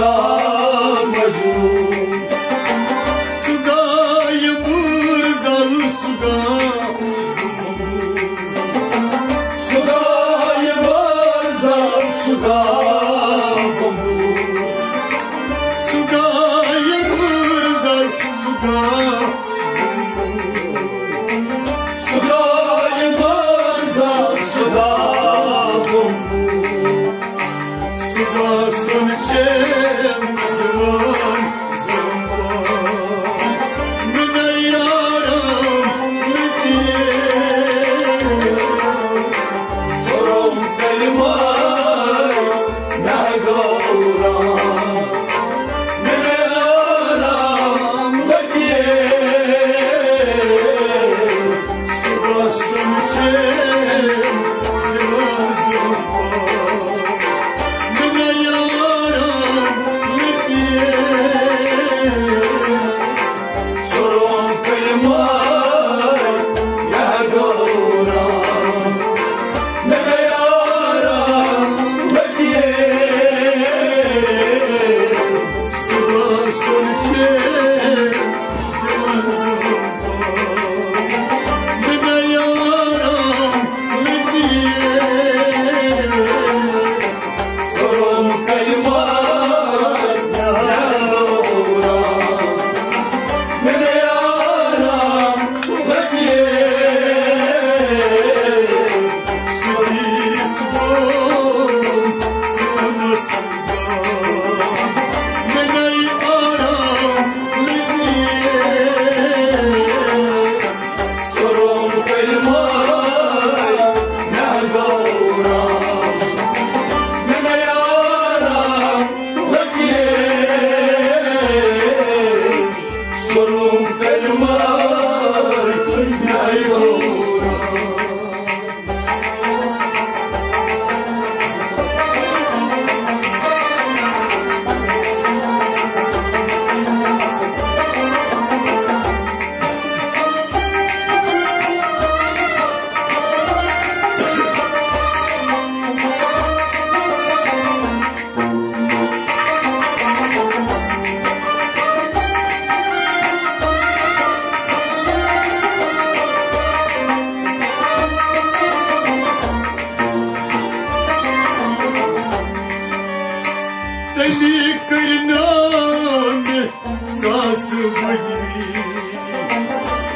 가.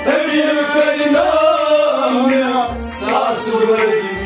Devir perna, sasurai.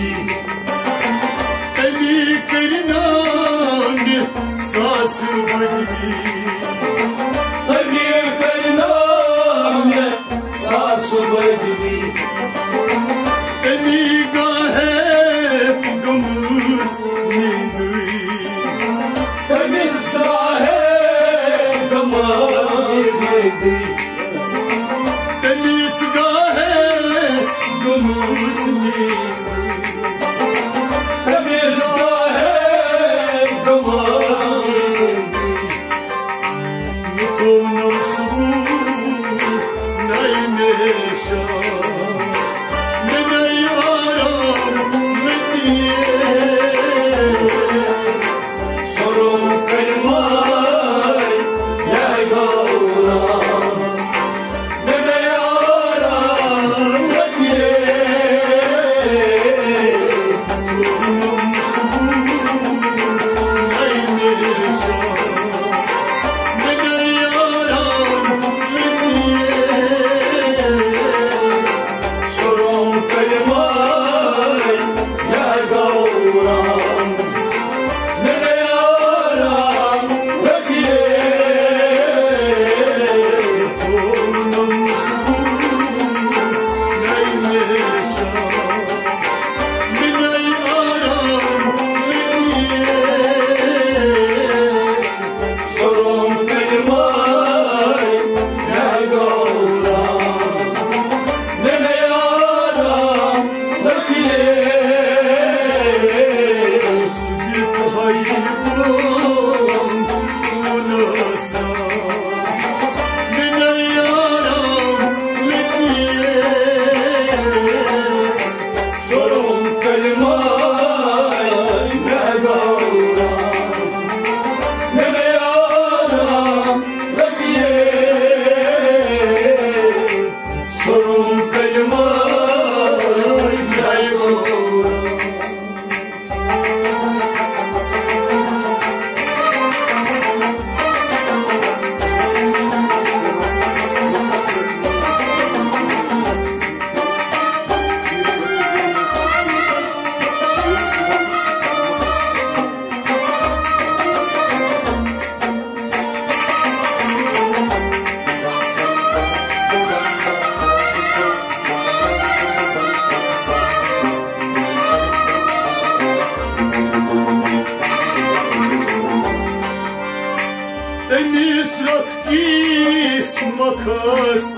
kız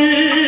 Temiz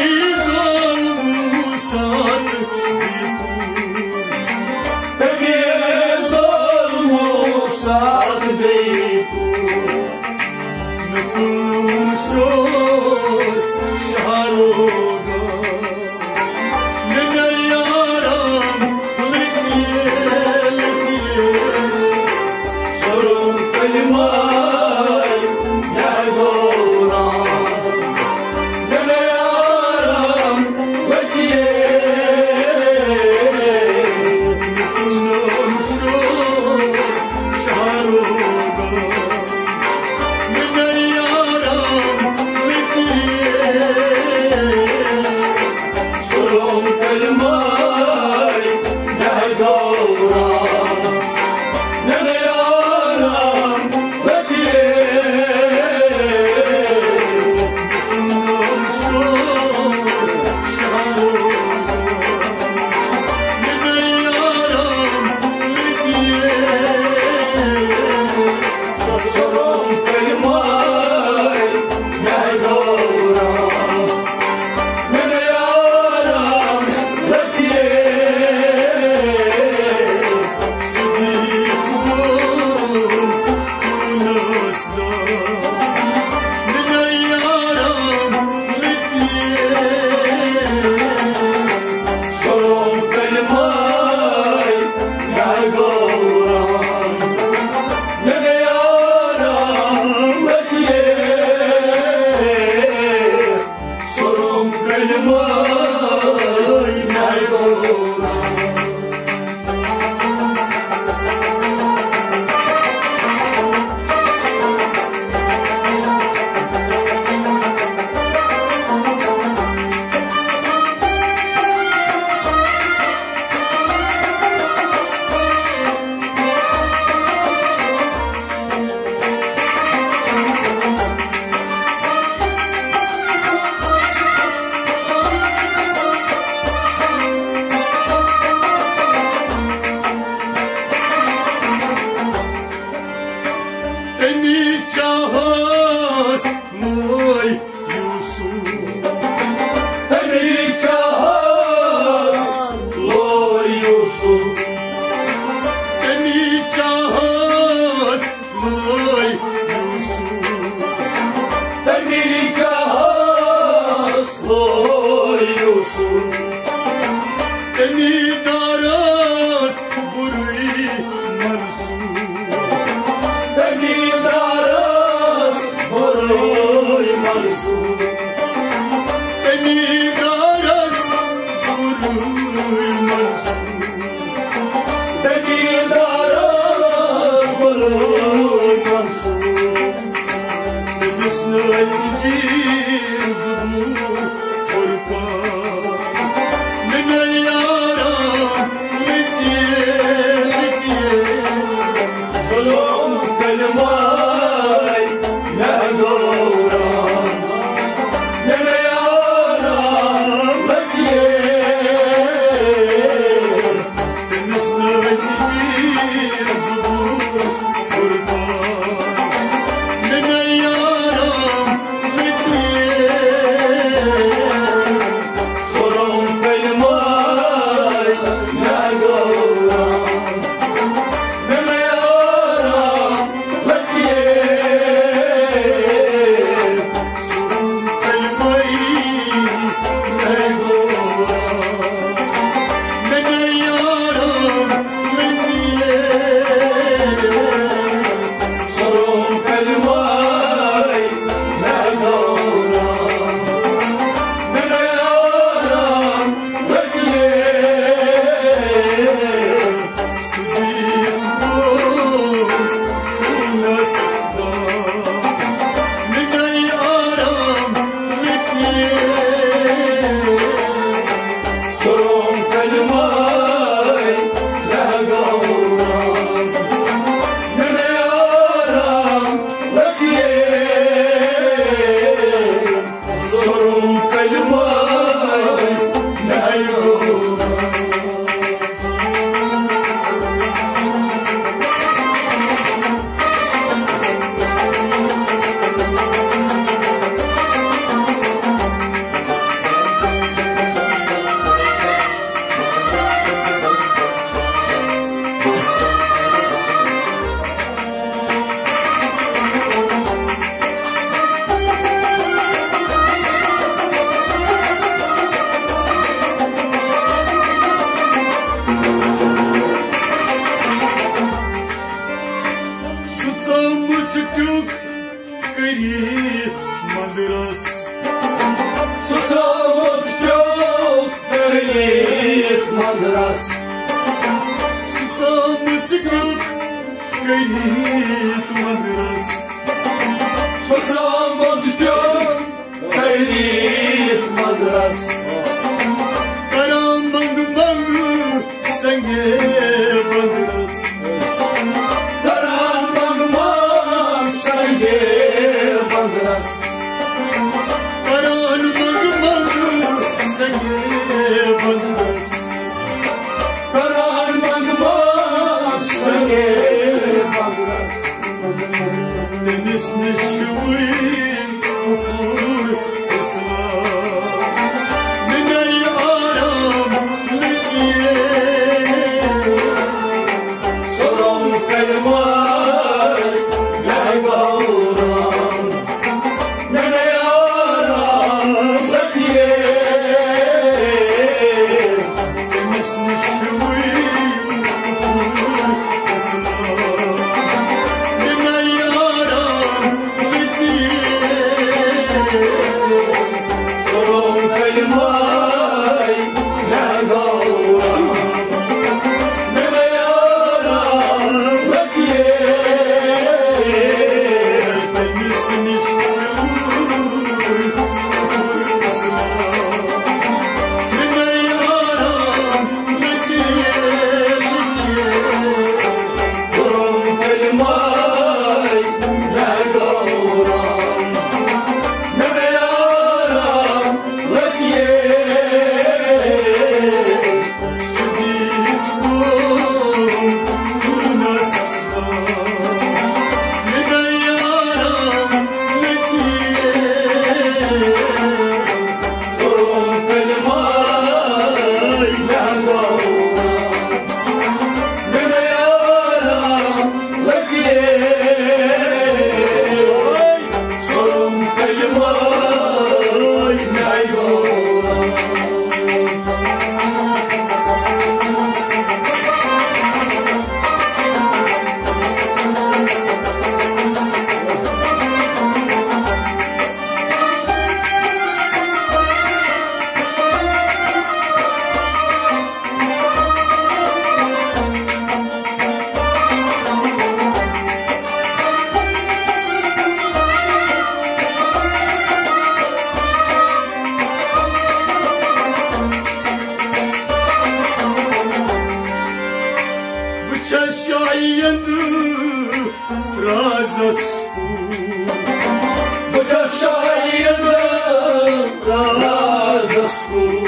razasku